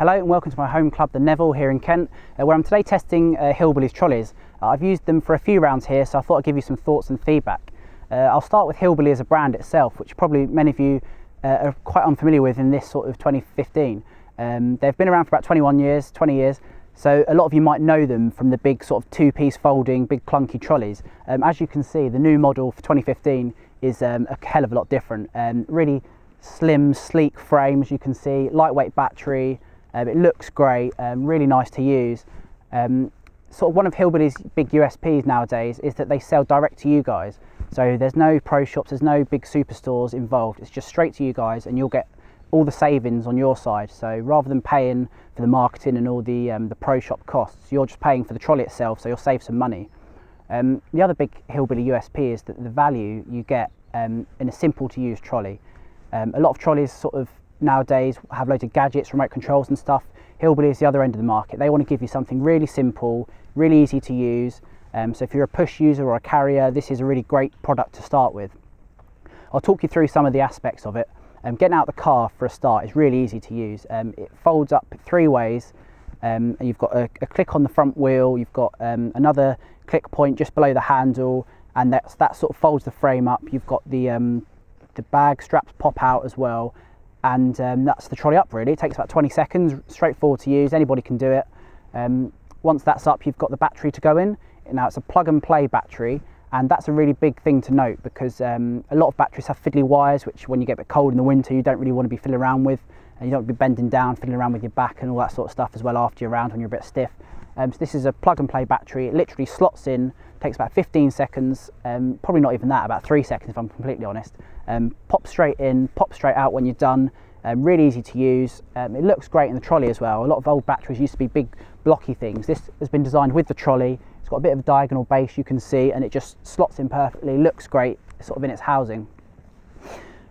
Hello and welcome to my home club, the Nevill, here in Kent, uh, where I'm today testing uh, trolleys. Uh, I've used them for a few rounds here, so I thought I'd give you some thoughts and feedback. Uh, I'll start with Hill Billy as a brand itself, which probably many of you uh, are quite unfamiliar with in this sort of 2015. Um, they've been around for about 21 years, 20 years, so a lot of you might know them from the big sort of two-piece folding, big clunky trolleys. Um, as you can see, the new model for 2015 is um, a hell of a lot different. Um, really slim, sleek frame, as you can see, lightweight battery. Um, it looks great, um, really nice to use. Um, sort of one of Hill Billy's big USPs nowadays is that they sell direct to you guys. So there's no pro shops, there's no big superstores involved. It's just straight to you guys, and you'll get all the savings on your side. So rather than paying for the marketing and all the um, the pro shop costs, you're just paying for the trolley itself. So you'll save some money. Um, the other big Hill Billy USP is that the value you get um, in a simple to use trolley. Um, a lot of trolleys sort of nowadays have loads of gadgets, remote controls and stuff. Hill Billy is the other end of the market. They want to give you something really simple, really easy to use. Um, so if you're a push user or a carrier, this is a really great product to start with. I'll talk you through some of the aspects of it. Um, getting out the car for a start is really easy to use. Um, it folds up three ways. Um, you've got a, a, click on the front wheel, you've got um, another click point just below the handle, and that's, that sort of folds the frame up. You've got the, um, the bag straps pop out as well, and um, that's the trolley up really. It takes about 20 seconds, straightforward to use, anybody can do it. Um, once that's up, you've got the battery to go in. Now it's a plug and play battery, and that's a really big thing to note because um, a lot of batteries have fiddly wires, which when you get a bit cold in the winter, you don't really want to be fiddling around with, and you don't want to be bending down, fiddling around with your back and all that sort of stuff as well after you're around when you're a bit stiff. Um, so this is a plug and play battery. It literally slots in, takes about 15 seconds, um, probably not even that, about three seconds if I'm completely honest. Um, pop straight in, pop straight out when you're done. Um, really easy to use. Um, it looks great in the trolley as well. A lot of old batteries used to be big blocky things. This has been designed with the trolley. It's got a bit of a diagonal base you can see and it just slots in perfectly, looks great sort of in its housing.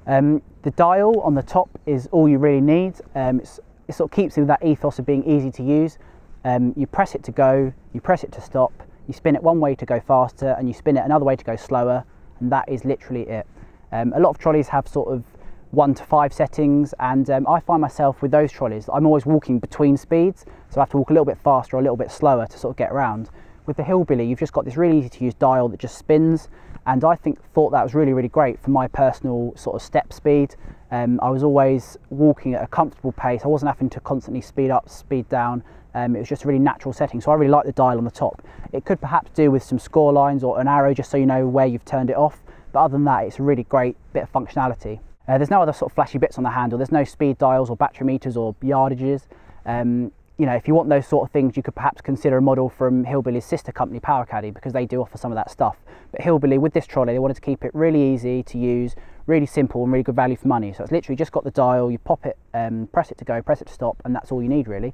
Um, the dial on the top is all you really need. it sort of keeps with that ethos of being easy to use. Um, you press it to go, you press it to stop, you spin it one way to go faster, and you spin it another way to go slower, and that is literally it. Um, a lot of trolleys have sort of one to five settings, and um, I find myself with those trolleys, I'm always walking between speeds, so I have to walk a little bit faster or a little bit slower to sort of get around. With the Hill Billy, you've just got this really easy to use dial that just spins, and I think thought that was really, really great for my personal sort of step speed. Um, I was always walking at a comfortable pace. I wasn't having to constantly speed up, speed down. Um, it was just a really natural setting, so I really like the dial on the top. It could perhaps do with some score lines or an arrow just so you know where you've turned it off, but other than that, it's a really great bit of functionality. Uh, there's no other sort of flashy bits on the handle. There's no speed dials or battery meters or yardages. Um, you know, if you want those sort of things, you could perhaps consider a model from Hill Billy's sister company, PowerCaddy, because they do offer some of that stuff. But Hill Billy, with this trolley, they wanted to keep it really easy to use, really simple, and really good value for money. So it's literally just got the dial, you pop it, um, press it to go, press it to stop, and that's all you need really.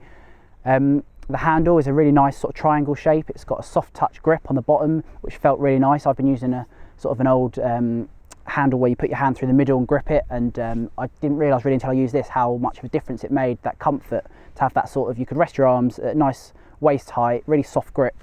Um, the handle is a really nice sort of triangle shape. It's got a soft touch grip on the bottom, which felt really nice. I've been using a sort of an old um, handle where you put your hand through the middle and grip it, and um, I didn't realise really until I used this how much of a difference it made, that comfort, to have that sort of, you could rest your arms at nice waist height, really soft grip.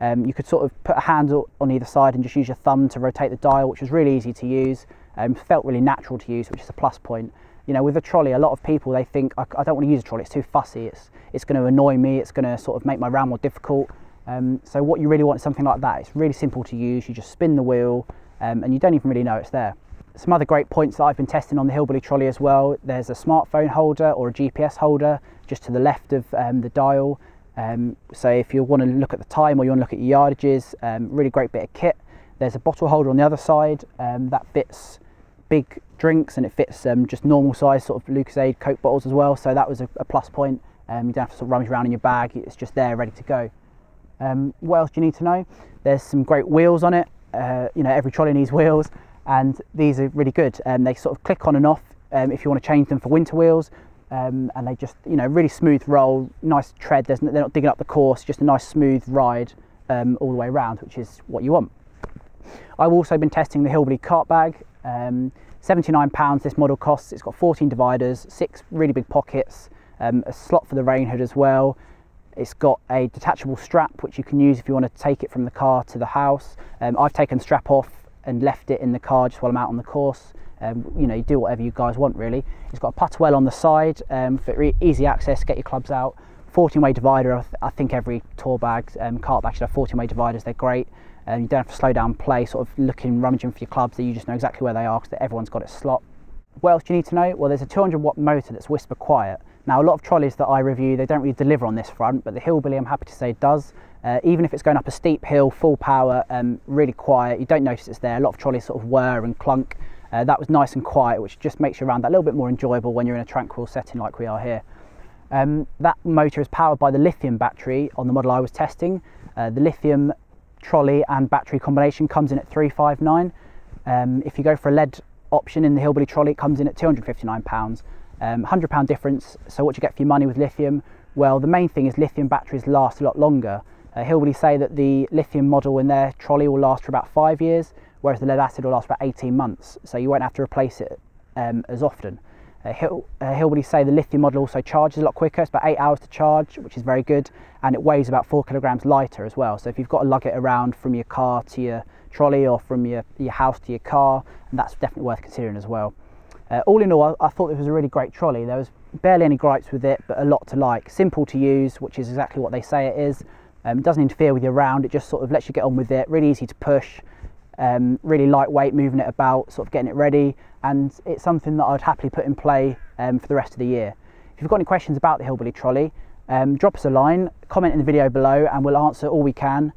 Um, you could sort of put a handle on either side and just use your thumb to rotate the dial, which was really easy to use. Um, felt really natural to use, which is a plus point you know, with a trolley, a lot of people they think I, I, don't want to use a trolley. It's too fussy. It's it's going to annoy me. It's going to sort of make my round more difficult. Um, so what you really want is something like that. It's really simple to use. You just spin the wheel, um, and you don't even really know it's there. Some other great points that I've been testing on the Hill Billy trolley as well. There's a smartphone holder or a GPS holder just to the left of um, the dial. Um, so if you want to look at the time or you want to look at your yardages, um, really great bit of kit. There's a bottle holder on the other side um, that fits big drinks and it fits um, just normal size sort of Lucozade Coke bottles as well. So that was a, a plus point. Um, you don't have to sort of rummage around in your bag. It's just there ready to go. Um, what else do you need to know? There's some great wheels on it. Uh, you know, every trolley needs wheels and these are really good. Um, they sort of click on and off um, if you want to change them for winter wheels. Um, and they just, you know, really smooth roll, nice tread. There's, they're not digging up the course, just a nice smooth ride all the way around, which is what you want. I've also been testing the Hill Billy cart bag. Um, 79 pounds this model costs. It's got 14 dividers, six really big pockets, um, a slot for the rain hood as well. It's got a detachable strap which you can use if you want to take it from the car to the house. Um, I've taken strap off and left it in the car just while I'm out on the course. Um, you know, you do whatever you guys want really. It's got a putter well on the side um, for easy access, get your clubs out. 14 way divider, I, th I think every tour bag, um, cart bag should have 14 way dividers, they're great. Um, you don't have to slow down play, sort of looking, rummaging for your clubs, that you just know exactly where they are because everyone's got it slot. What else do you need to know? Well, there's a 200 watt motor that's whisper quiet. Now, a lot of trolleys that I review, they don't really deliver on this front, but the Hill Billy, I'm happy to say, does. Uh, even if it's going up a steep hill, full power, um, really quiet, you don't notice it's there. A lot of trolleys sort of whir and clunk. Uh, that was nice and quiet, which just makes your round that a little bit more enjoyable when you're in a tranquil setting like we are here. Um, that motor is powered by the lithium battery on the model I was testing. Uh, the lithium trolley and battery combination comes in at 359. Um, if you go for a lead option in the Hill Billy trolley, it comes in at 259 pounds. Um, 100 pound difference. So what you get for your money with lithium? Well, the main thing is lithium batteries last a lot longer. Uh, Hill Billy say that the lithium model in their trolley will last for about five years, whereas the lead acid will last for 18 months. So you won't have to replace it um, as often. Uh, Hill, uh, Hill Billy say the lithium model also charges a lot quicker. It's about eight hours to charge, which is very good, and it weighs about four kilograms lighter as well. So if you've got to lug it around from your car to your trolley or from your, your house to your car, and that's definitely worth considering as well. Uh, all in all, I, I, thought it was a really great trolley. There was barely any gripes with it, but a lot to like. Simple to use, which is exactly what they say it is. Um, it doesn't interfere with your round, it just sort of lets you get on with it. Really easy to push, um, really lightweight, moving it about, sort of getting it ready. And it's something that I'd happily put in play um, for the rest of the year. If you've got any questions about the Hill Billy trolley, um, drop us a line, comment in the video below, and we'll answer all we can.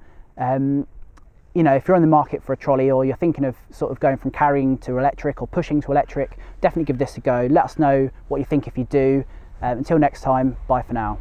You know, if you're on the market for a trolley or you're thinking of sort of going from carrying to electric or pushing to electric, definitely give this a go. Let us know what you think if you do. Um, until next time, bye for now.